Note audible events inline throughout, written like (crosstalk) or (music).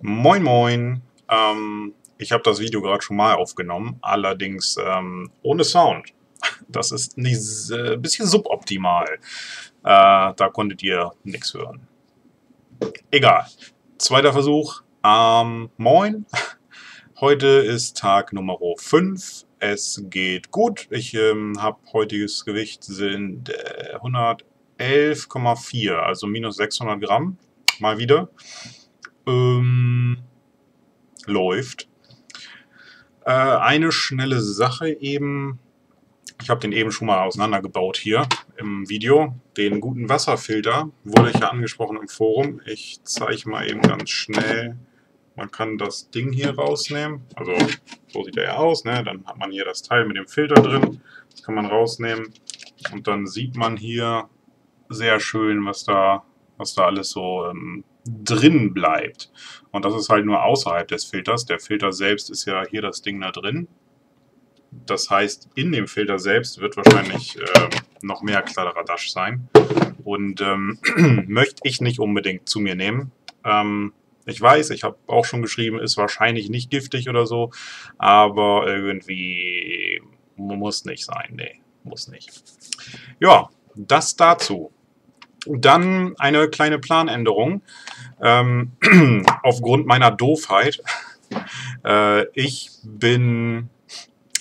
Moin Moin. Ähm, ich habe das Video gerade schon mal aufgenommen, allerdings ähm, ohne Sound. (laughs) Das ist ein äh, bisschen suboptimal. Äh, da konntet ihr nichts hören. Egal. Zweiter Versuch. Ähm, moin. (laughs) Heute ist Tag Nummer 5. Es geht gut. Ich ähm, habe heutiges Gewicht sind äh, 111,4, also minus 600 Gramm. Mal wieder. Ähm, läuft. Äh, eine schnelle Sache eben. Ich habe den eben schon mal auseinandergebaut hier im Video. Den guten Wasserfilter wurde ich ja angesprochen im Forum. Ich zeige mal eben ganz schnell. Man kann das Ding hier rausnehmen. Also so sieht er ja aus. Ne? Dann hat man hier das Teil mit dem Filter drin. Das kann man rausnehmen. Und dann sieht man hier sehr schön, was da, was da alles so ähm, drin bleibt. Und das ist halt nur außerhalb des Filters. Der Filter selbst ist ja hier das Ding da drin. Das heißt, in dem Filter selbst wird wahrscheinlich äh, noch mehr Kladderadatsch sein. Und ähm, (clears throat) möchte ich nicht unbedingt zu mir nehmen. Ähm, ich weiß, ich habe auch schon geschrieben, ist wahrscheinlich nicht giftig oder so, aber irgendwie muss nicht sein. Nee, muss nicht. Ja, das dazu. Dann eine kleine Planänderung. Ähm, (clears throat) aufgrund meiner Doofheit. (laughs) Äh, ich bin,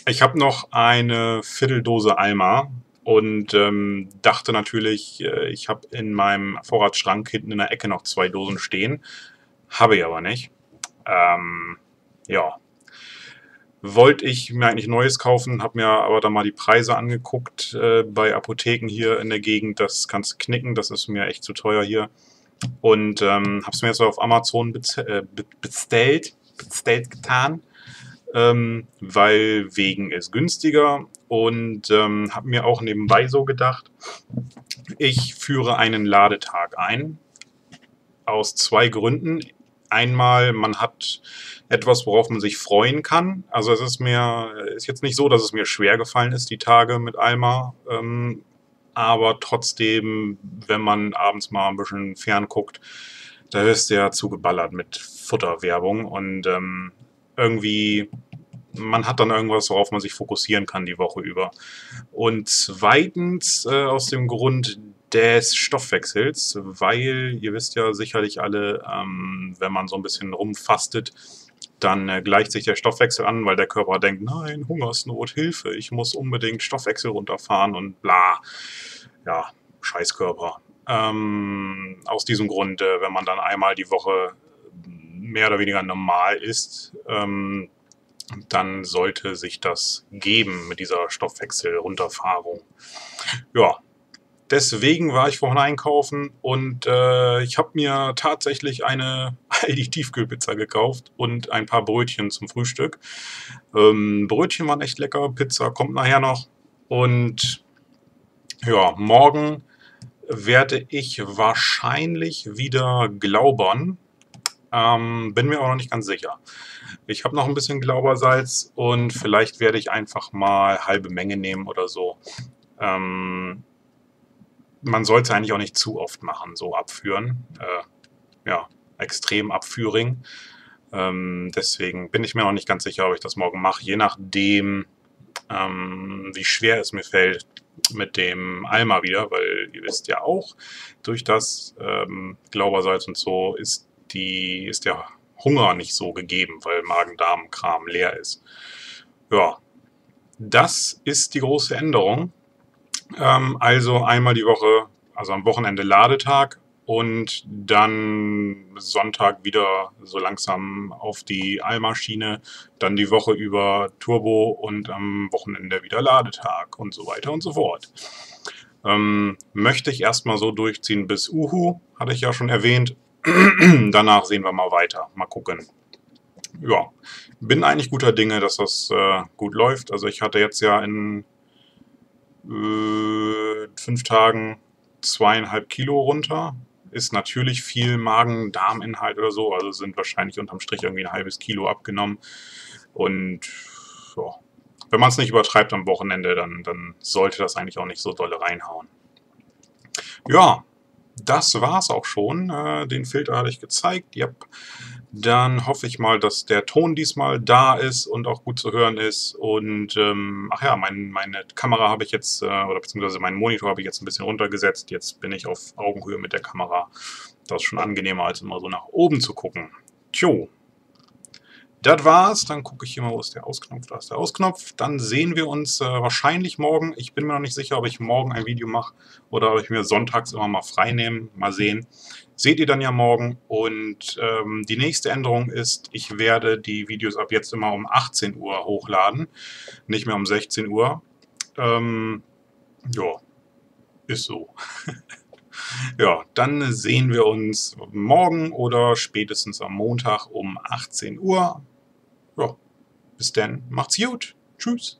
ich habe noch eine Vierteldose Alma und ähm, dachte natürlich, äh, ich habe in meinem Vorratsschrank hinten in der Ecke noch zwei Dosen stehen. Habe ich aber nicht. Ähm, ja, wollte ich mir eigentlich Neues kaufen, habe mir aber dann mal die Preise angeguckt äh, bei Apotheken hier in der Gegend. Das kannst du knicken, das ist mir echt zu teuer hier. Und ähm, habe es mir jetzt auf Amazon äh, bestellt, bestellt getan, ähm, weil wegen ist günstiger. Und ähm, habe mir auch nebenbei so gedacht, ich führe einen Ladetag ein. Aus zwei Gründen. Einmal, man hat etwas, worauf man sich freuen kann. Also es ist mir, ist jetzt nicht so, dass es mir schwer gefallen ist, die Tage mit Alma. Ähm, aber trotzdem, wenn man abends mal ein bisschen fern guckt, da wirst du ja zugeballert mit Futterwerbung und ähm, irgendwie, man hat dann irgendwas, worauf man sich fokussieren kann die Woche über. Und zweitens äh, aus dem Grund des Stoffwechsels, weil ihr wisst ja sicherlich alle, ähm, wenn man so ein bisschen rumfastet, dann äh, gleicht sich der Stoffwechsel an, weil der Körper denkt, nein, Hungersnot, Hilfe, ich muss unbedingt Stoffwechsel runterfahren und bla. Ja, Scheißkörper. Ähm, aus diesem Grund, äh, wenn man dann einmal die Woche mehr oder weniger normal ist, ähm, dann sollte sich das geben mit dieser Stoffwechselrunterfahrung. Ja, Deswegen war ich vorhin einkaufen und äh, ich habe mir tatsächlich eine (laughs) Aldi Tiefkühlpizza gekauft und ein paar Brötchen zum Frühstück. Ähm, Brötchen waren echt lecker, Pizza kommt nachher noch. Und ja, morgen werde ich wahrscheinlich wieder glaubern. Ähm, bin mir aber noch nicht ganz sicher. Ich habe noch ein bisschen Glaubersalz und vielleicht werde ich einfach mal halbe Menge nehmen oder so. Ähm, man sollte eigentlich auch nicht zu oft machen, so abführen. Äh, ja, extrem abführing. Ähm, deswegen bin ich mir noch nicht ganz sicher, ob ich das morgen mache, je nachdem, ähm, wie schwer es mir fällt mit dem Alma wieder, weil ihr wisst ja auch, durch das ähm, Glaubersalz und so ist, die, ist der Hunger nicht so gegeben, weil Magen-Darm-Kram leer ist. Ja, das ist die große Änderung. Ähm, also einmal die Woche, also am Wochenende Ladetag und dann Sonntag wieder so langsam auf die Allmaschine, dann die Woche über Turbo und am Wochenende wieder Ladetag und so weiter und so fort. Ähm, möchte ich erstmal so durchziehen bis Uhu, hatte ich ja schon erwähnt. (clears throat) Danach sehen wir mal weiter, mal gucken. Ja, bin eigentlich guter Dinge, dass das äh, gut läuft. Also ich hatte jetzt ja in äh, fünf Tagen zweieinhalb Kilo runter. Ist natürlich viel Magen-Darm-Inhalt oder so, also sind wahrscheinlich unterm Strich irgendwie ein halbes Kilo abgenommen. Und ja, wenn man es nicht übertreibt am Wochenende, dann, dann sollte das eigentlich auch nicht so dolle reinhauen. Ja, das war's auch schon. Äh, den Filter hatte ich gezeigt. Yep. Dann hoffe ich mal, dass der Ton diesmal da ist und auch gut zu hören ist. Und ähm, ach ja, mein, meine Kamera habe ich jetzt, äh, oder beziehungsweise meinen Monitor habe ich jetzt ein bisschen runtergesetzt. Jetzt bin ich auf Augenhöhe mit der Kamera. Das ist schon angenehmer, als immer so nach oben zu gucken. Tjo. Das war's. Dann gucke ich hier mal, wo ist der Ausknopf? Da ist der Ausknopf. Dann sehen wir uns äh, wahrscheinlich morgen. Ich bin mir noch nicht sicher, ob ich morgen ein Video mache oder ob ich mir sonntags immer mal frei nehme. Mal sehen. Seht ihr dann ja morgen. Und ähm, die nächste Änderung ist, ich werde die Videos ab jetzt immer um 18 Uhr hochladen. Nicht mehr um 16 Uhr. Ähm, ja, ist so. (laughs) ja, dann sehen wir uns morgen oder spätestens am Montag um 18 Uhr. Ja, bis dann. Macht's gut. Tschüss.